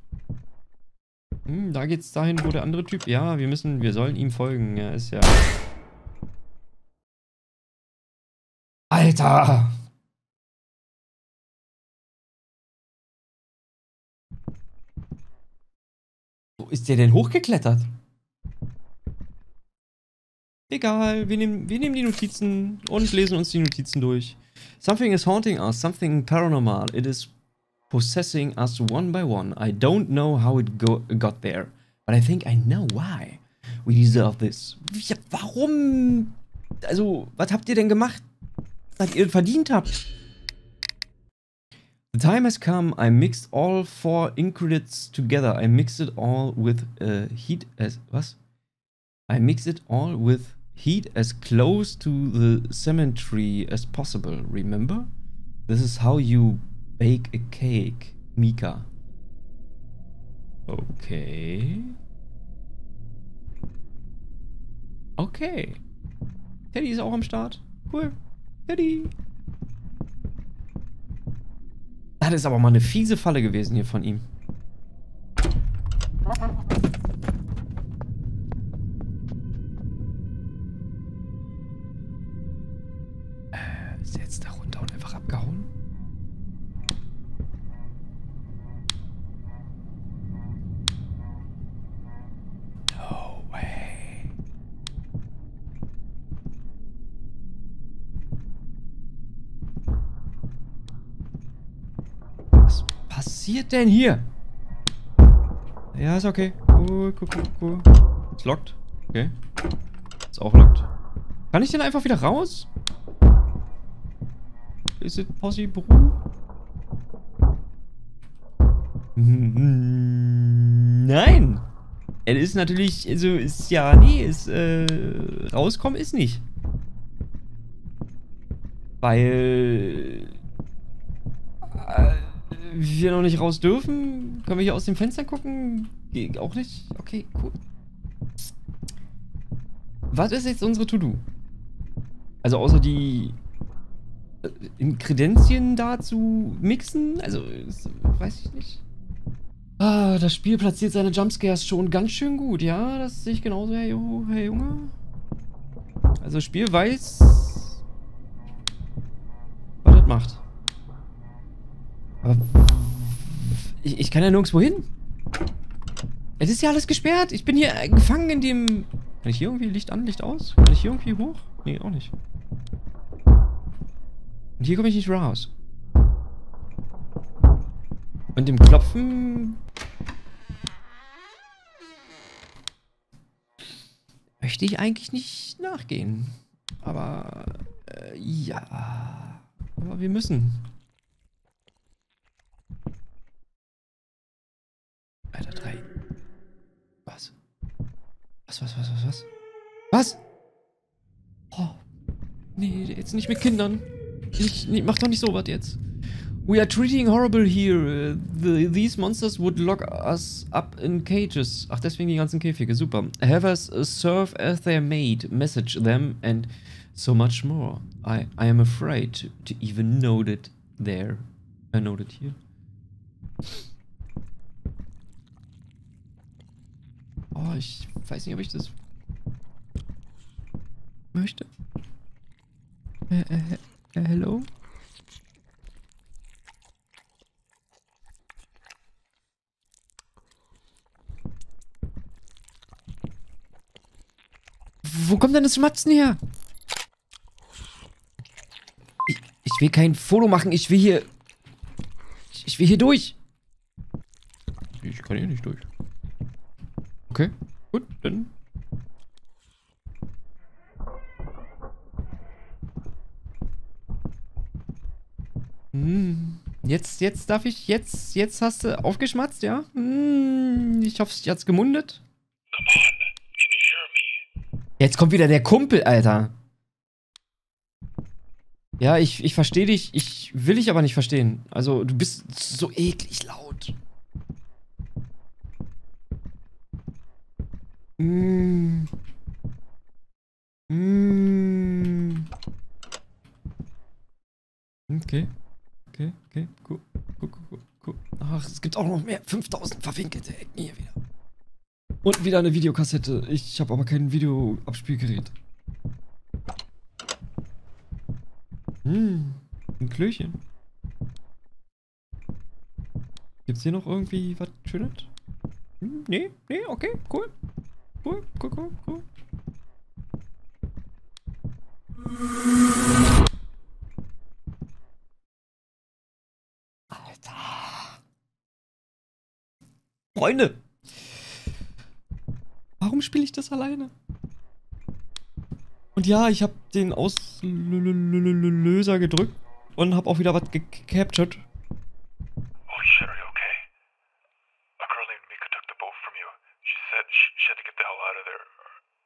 Hm, da geht's dahin, wo der andere Typ. Ja, wir müssen, wir sollen ihm folgen. Er ist ja. Alter! Ist der denn hochgeklettert? Egal, wir nehmen, wir nehmen die Notizen und lesen uns die Notizen durch. Something is haunting us, something paranormal. It is possessing us one by one. I don't know how it go got there, but I think I know why. We deserve this. Ja, warum? Also, was habt ihr denn gemacht, was ihr verdient habt? The time has come. I mixed all four ingredients together. I mixed it all with uh, heat as was? I mix it all with heat as close to the cemetery as possible. Remember? This is how you bake a cake, Mika. Okay. Okay. Teddy ist auch am Start. Cool. Teddy. Das ist aber mal eine fiese Falle gewesen hier von ihm. Passiert denn hier? Ja, ist okay. Cool, cool, cool, cool. Ist lockt. Okay. Ist auch lockt. Kann ich denn einfach wieder raus? Is it possible? Nein! Es ist natürlich, also ist ja, nee, ist, äh, rauskommen ist nicht. Weil, wir noch nicht raus dürfen. Können wir hier aus dem Fenster gucken? Geht auch nicht? Okay, cool. Was ist jetzt unsere To-Do? Also außer die äh, Inkredenzien da zu mixen? Also, ist, weiß ich nicht. Ah, das Spiel platziert seine Jumpscares schon ganz schön gut, ja? Das sehe ich genauso, Herr Junge. Also, das Spiel weiß, Aber ich, ich kann ja nirgendwo hin. Es ist ja alles gesperrt. Ich bin hier äh, gefangen in dem... Kann ich hier irgendwie Licht an, Licht aus? Kann ich hier irgendwie hoch? Nee, auch nicht. Und hier komme ich nicht raus. Und dem Klopfen... Möchte ich eigentlich nicht nachgehen. Aber... Äh, ja... Aber wir müssen. Alter, drei. Was? Was, was, was, was, was? Was? Oh. Nee, jetzt nicht mit Kindern. Nicht, nee, mach doch nicht sowas jetzt. We are treating horrible here. The, these monsters would lock us up in cages. Ach, deswegen die ganzen Käfige. Super. Have us serve as their maid, message them and so much more. I, I am afraid to, to even note it there. I note it here. Oh, ich weiß nicht, ob ich das möchte. Äh, äh, äh, hello? Wo kommt denn das Schmatzen her? Ich, ich will kein Foto machen, ich will hier... Ich, ich will hier durch. Ich kann hier nicht durch. Okay, gut, dann. Hm, jetzt, jetzt darf ich, jetzt, jetzt hast du aufgeschmatzt, ja? Hm, ich hoffe, es hat's gemundet. Jetzt kommt wieder der Kumpel, Alter. Ja, ich, ich verstehe dich. Ich will dich aber nicht verstehen. Also, du bist so eklig laut. Mm. Okay. Okay, okay, cool. Cool, cool, cool, cool. Ach, es gibt auch noch mehr. 5000 verwinkelte Ecken hier wieder. Und wieder eine Videokassette. Ich habe aber kein Videoabspielgerät. Hm, ein Klöchen. Gibt's hier noch irgendwie was Schönes? Hm, nee, nee, okay, cool. Cool, cool, cool, cool. Alter. Freunde. Warum spiele ich das alleine? Und ja, ich habe den Auslöser gedrückt und habe auch wieder was gecaptured. Holy shit, are you okay? A girl named Mika took the boat from you. She said she, she had to get the hell out of there.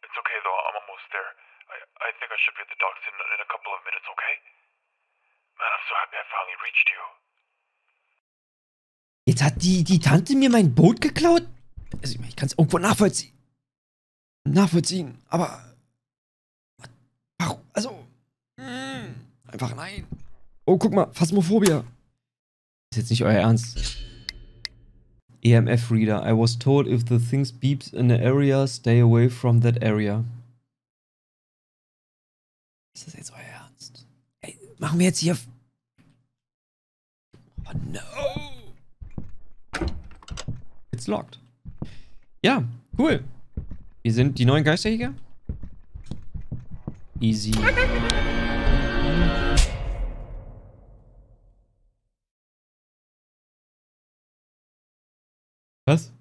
It's okay though, I'm almost there. I, I think I should be at the docks in, in a couple of minutes, okay? Man, I'm so happy I finally reached you. Jetzt hat die, die Tante mir mein Boot geklaut? Also, ich kann es irgendwo nachvollziehen. Nachvollziehen, aber. Warum? Also. Mh, einfach nein. Oh, guck mal, Phasmophobia. Ist jetzt nicht euer Ernst. EMF Reader. I was told if the things beeps in an area, stay away from that area. Ist das jetzt euer Ernst? Ey, machen wir jetzt hier. Oh no! It's locked. Ja, cool. Wir sind die neuen Geisterjäger. Easy. Was?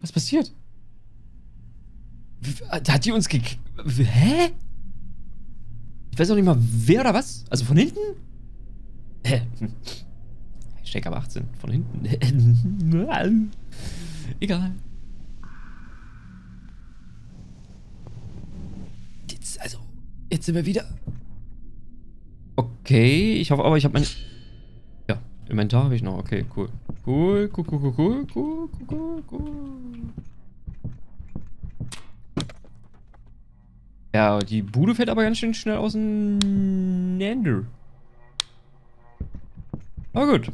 Was passiert? Hat die uns gek... Hä? Ich weiß auch nicht mal, wer oder was? Also von hinten? Hä? Hashtag aber 18. Von hinten? Egal. Jetzt, also, jetzt sind wir wieder... Okay, ich hoffe aber, ich habe mein... Ja, Inventar habe ich noch. Okay, cool. Cool, cool, cool, cool, cool, cool, cool, cool. Ja, die Bude fällt aber ganz schön schnell auseinander. Aber gut.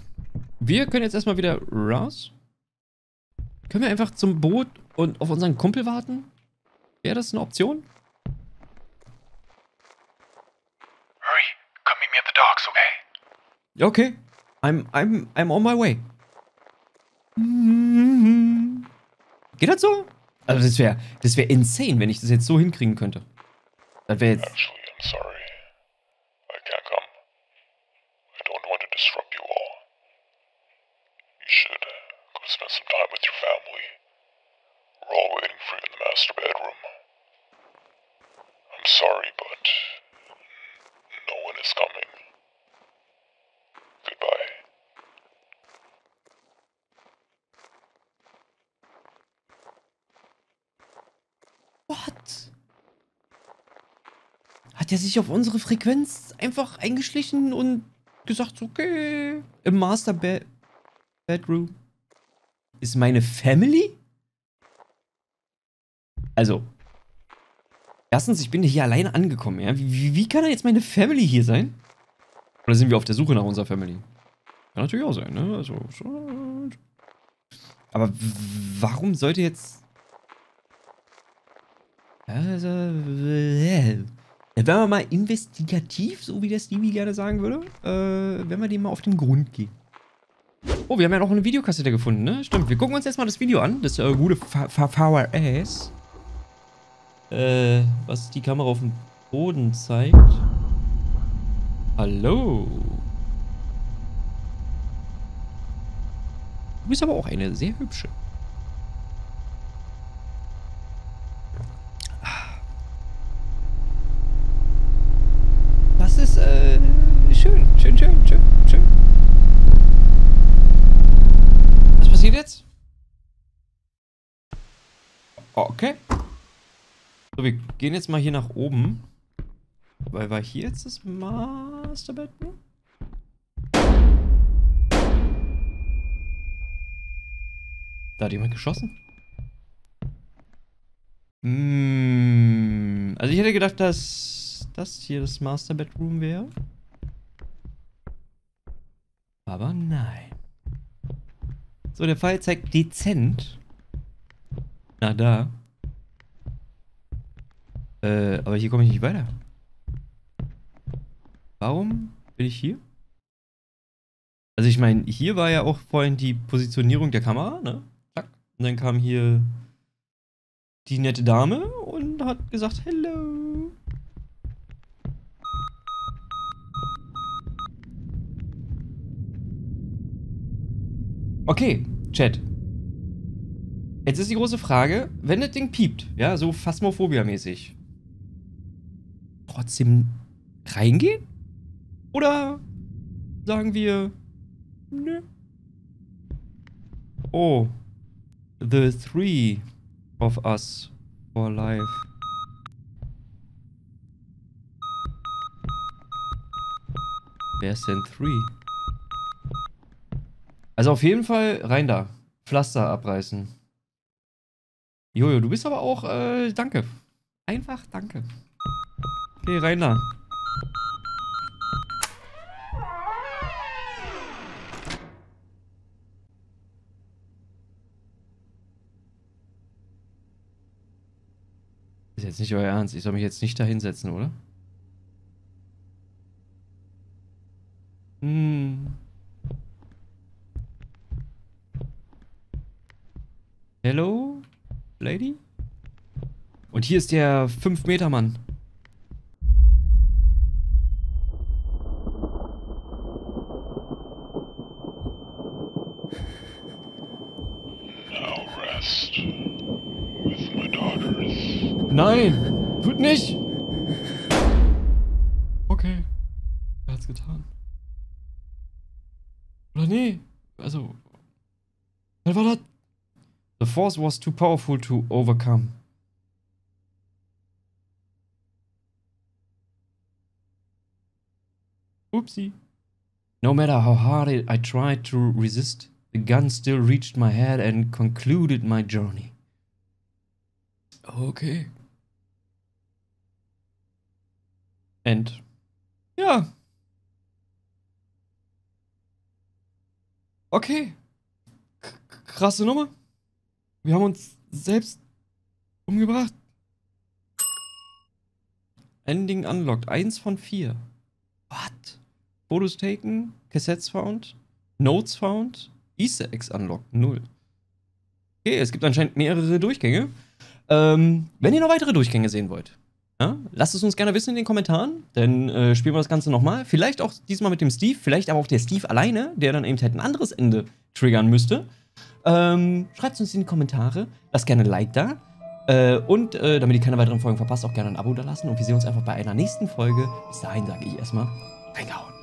Wir können jetzt erstmal wieder raus. Können wir einfach zum Boot und auf unseren Kumpel warten? Wäre das eine Option? Hurry, come meet me at the docks, okay? Okay. I'm, I'm, I'm on my way. Geht das so? Also das wäre das wär insane, wenn ich das jetzt so hinkriegen könnte. Das wäre jetzt... Actually, I'm sorry. I can't come. I don't want to disrupt you all. You should go spend some time with your family. We're all waiting for you in the master bedroom. I'm sorry, but no one is coming. Goodbye. What? Hat er sich auf unsere Frequenz einfach eingeschlichen und gesagt, okay, im Master Be Bedroom ist meine Family? Also, erstens, ich bin hier alleine angekommen, ja. Wie, wie kann er jetzt meine Family hier sein? Oder sind wir auf der Suche nach unserer Family? Kann natürlich auch sein, ne? Also, schon. Aber warum sollte jetzt also, äh, wenn wir mal investigativ, so wie der Stevie gerne sagen würde, äh, wenn wir dem mal auf den Grund gehen. Oh, wir haben ja noch eine Videokassette gefunden, ne? Stimmt, wir gucken uns jetzt mal das Video an. Das äh, gute V- V- VRS. Äh, was die Kamera auf dem Boden zeigt. Hallo. Du bist aber auch eine sehr hübsche. Das ist, äh, schön, schön, schön, schön, schön. Was passiert jetzt? Okay. So, wir gehen jetzt mal hier nach oben. Weil war hier jetzt das Master Bedroom? Da hat jemand geschossen. Mm, also ich hätte gedacht, dass das hier das Master Bedroom wäre. Aber nein. So, der Pfeil zeigt dezent. Na da. Äh, aber hier komme ich nicht weiter. Warum bin ich hier? Also ich meine, hier war ja auch vorhin die Positionierung der Kamera, ne? Zack. Und dann kam hier die nette Dame und hat gesagt, hello. Okay, Chat. Jetzt ist die große Frage, wenn das Ding piept, ja, so Phasmophobia-mäßig, trotzdem reingehen? Oder sagen wir, nö. Oh, the three of us for life. Wer ist denn three? Also auf jeden Fall rein da. Pflaster abreißen. Jojo, du bist aber auch, äh, danke. Einfach danke. Okay, rein da. Ist jetzt nicht euer Ernst. Ich soll mich jetzt nicht da hinsetzen, oder? Hm. Hello? Lady? Und hier ist der 5-Meter-Mann. Force was too powerful to overcome. Oopsie. No matter how hard I tried to resist, the gun still reached my head and concluded my journey. Okay. And yeah. Okay. K krasse Nummer. Wir haben uns selbst umgebracht. Ending unlocked. Eins von vier. What? Fotos taken, Cassettes found, Notes found, Easter Eggs unlocked. Null. Okay, es gibt anscheinend mehrere Durchgänge. Ähm, wenn ihr noch weitere Durchgänge sehen wollt, ja, lasst es uns gerne wissen in den Kommentaren, dann äh, spielen wir das Ganze nochmal. Vielleicht auch diesmal mit dem Steve, vielleicht aber auch der Steve alleine, der dann eben halt ein anderes Ende triggern müsste. Ähm, Schreibt es uns in die Kommentare, lasst gerne ein Like da. Äh, und äh, damit ihr keine weiteren Folgen verpasst, auch gerne ein Abo da lassen. Und wir sehen uns einfach bei einer nächsten Folge. Bis dahin sage ich erstmal, reingehauen.